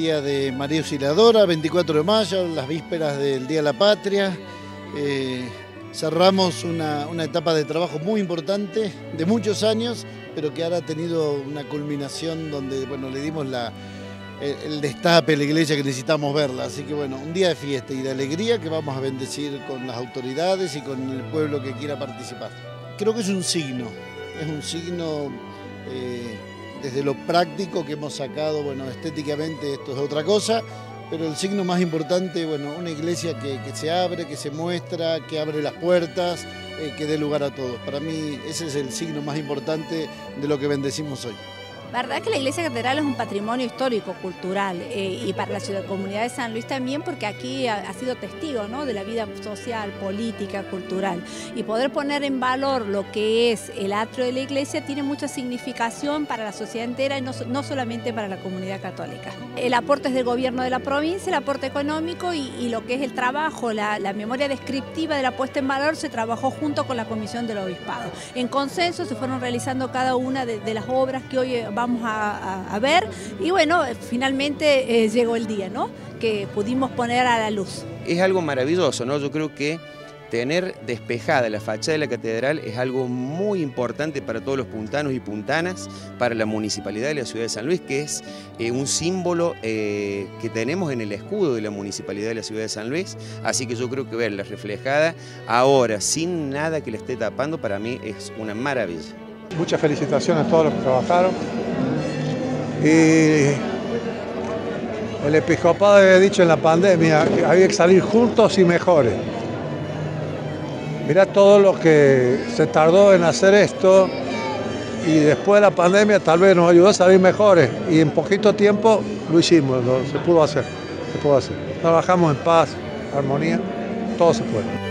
día de María Auxiliadora, 24 de mayo, las vísperas del Día de la Patria. Eh, cerramos una, una, etapa de trabajo muy importante, de muchos años, pero que ahora ha tenido una culminación donde bueno, le dimos la, el destape, la iglesia que necesitamos verla. Así que bueno, un día de fiesta y de alegría que vamos a bendecir con las autoridades y con el pueblo que quiera participar. Creo que es un signo, es un signo eh, desde lo práctico que hemos sacado, bueno, estéticamente esto es otra cosa, pero el signo más importante, bueno, una iglesia que, se abre, que se muestra, que abre las puertas, eh, que dé lugar a todos. Para mí ese es el signo más importante de lo que bendecimos hoy. Verdad que la Iglesia Catedral es un patrimonio histórico, cultural eh, y para la ciudad comunidad de San Luis también porque aquí ha, sido testigo ¿no? de la vida social, política, cultural y poder poner en valor lo que es el atrio de la iglesia tiene mucha significación para la sociedad entera y no, solamente para la comunidad católica. El aporte es del gobierno de la provincia, el aporte económico y, lo que es el trabajo, la, memoria descriptiva de la puesta en valor se trabajó junto con la comisión del obispado. En consenso se fueron realizando cada una de, las obras que hoy vamos a, ver. Y bueno, finalmente eh, llegó el día, ¿no? Que pudimos poner a la luz. Es algo maravilloso, ¿no? Yo creo que tener despejada la fachada de la catedral es algo muy importante para todos los puntanos y puntanas, para la municipalidad de la ciudad de San Luis, que es eh, un símbolo eh, que tenemos en el escudo de la municipalidad de la ciudad de San Luis, así que yo creo que verla reflejada ahora sin nada que la esté tapando para mí es una maravilla. Muchas felicitaciones a todos los que trabajaron. Y el episcopado había dicho en la pandemia que había que salir juntos y mejores. Mira todo lo que se tardó en hacer esto y después de la pandemia tal vez nos ayudó a salir mejores y en poquito tiempo lo hicimos, se pudo hacer, se pudo hacer. Trabajamos en paz, armonía, todo se puede.